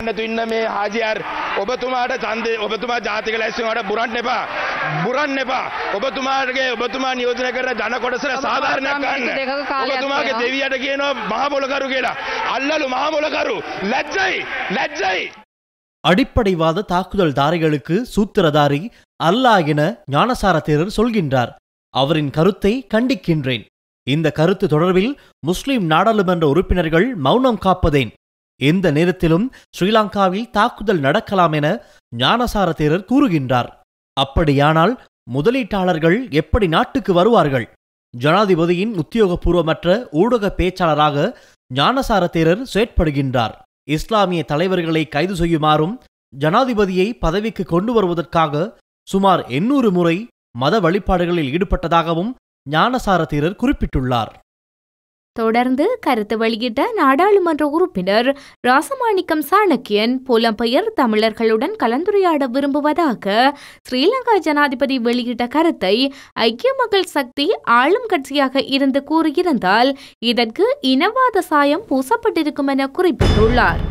නැතු ඉන්න මේ හාජියර් ඔබතුමාට ඡන්දය ඔබතුමා ජාතික ලැස්තිවට බුරන්න එපා බුරන්න එපා ඔබතුමාගේ ඔබතුමා නියෝජනය කරන ජන කොටසට සාධාරණයක් ගන්න දෙකක කාලයක් ඔබතුමාගේ තියෙනවා. දෙවියට කියනවා මහමොලකරු කියලා අල්ලලු මහමොලකරු ලැජ්ජයි ලැජ්ජයි அடிப்படைவாத தாக்குதல்தாரிகளுக்கு சூத்திரதாரி அல்லாஹ் என ஞானசார தேரர் சொல்கின்றார் அவரின் கருத்தை கண்டிக்கின்றேன் இந்த கருத்து தொடர்பில் முஸ்லிம் நாடாளுமன்ற உறுப்பினர்கள் மௌனம் காப்பதேன் எந்த நேரத்திலும் ஸ்ரீலங்காவில் தாக்குதல் நடக்கலாம் என ஞானசார தேரர் கூறுகின்றார். அப்படியானால் முதலீட்டாளர்கள் எப்படி நாட்டுக்கு வருவார்கள்? ஜனாதிபதியின் உத்தியோகபூர்வமற்ற ஊடக பேச்சாளராக ஞானசார தேரர் செயற்படுகின்றார். இஸ்லாமிய தலைவர்களை கைது செய்யுமாறும் ஜனாதிபதியை பதவிக்கு கொண்டு வருவதற்காக சுமார் எண்ணூறு முறை மத வழிபாடுகளில் ஈடுபட்டதாகவும் ஞானசார தேரர் குறிப்பிட்டுள்ளார். தொடர்ந்து கருத்து வெளியிட்ட நாடாளுமன்ற உறுப்பினர் ராசமாணிக்கம் சாணக்கியன் புலம்பெயர் தமிழர்களுடன் கலந்துரையாட விரும்புவதாக ஸ்ரீலங்கா ஜனாதிபதி வெளியிட்ட கருத்தை ஐக்கிய மக்கள் சக்தி ஆளும் கட்சியாக இருந்து கூறியிருந்தால் இதற்கு இனவாத சாயம் பூசப்பட்டிருக்கும் என குறிப்பிட்டுள்ளார்.